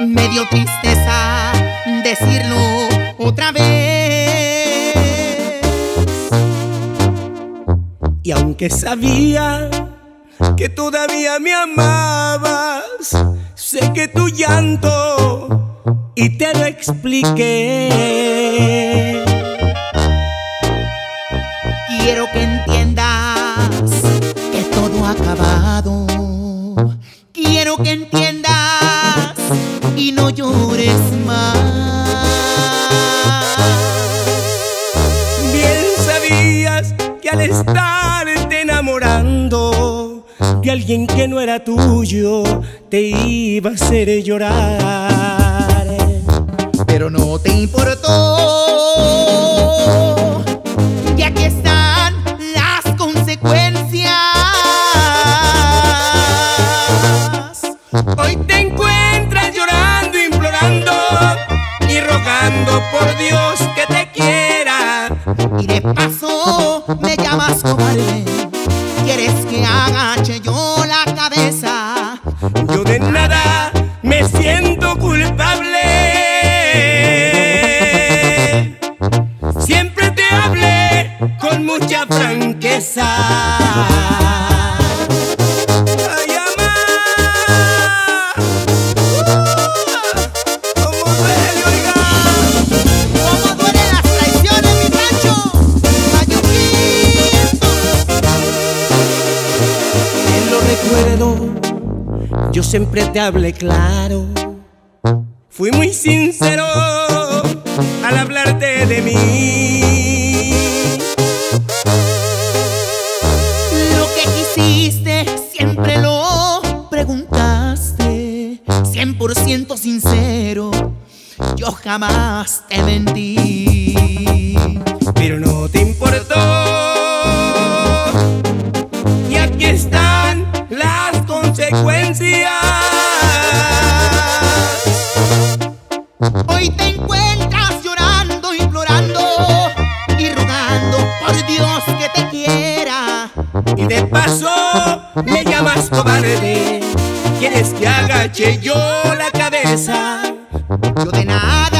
Me dio tristeza decirlo otra vez. Y aunque sabía que todavía me amabas, sé que tu llanto y te lo expliqué. Quiero que entiendas que todo ha acabado. Que entiendas y no llores más. Bien sabías que al estarte enamorando de alguien que no era tuyo, te iba a hacer llorar. Pero no te importó. Y aquí están Hoy te encuentras llorando, implorando y rogando por Dios que te quiera. Y de paso me llamas cobarde. Quieres que agache yo la cabeza. Yo de nada me siento culpable. Siempre te hablé con mucha franqueza. Yo siempre te hablé claro. Fui muy sincero al hablarte de mí. Lo que quisiste siempre lo preguntaste. 100% sincero, yo jamás te mentí. Hoy te encuentras llorando, implorando y rogando por Dios que te quiera. Y de paso me llamas cobarde. Quieres que agache yo la cabeza. Yo de nada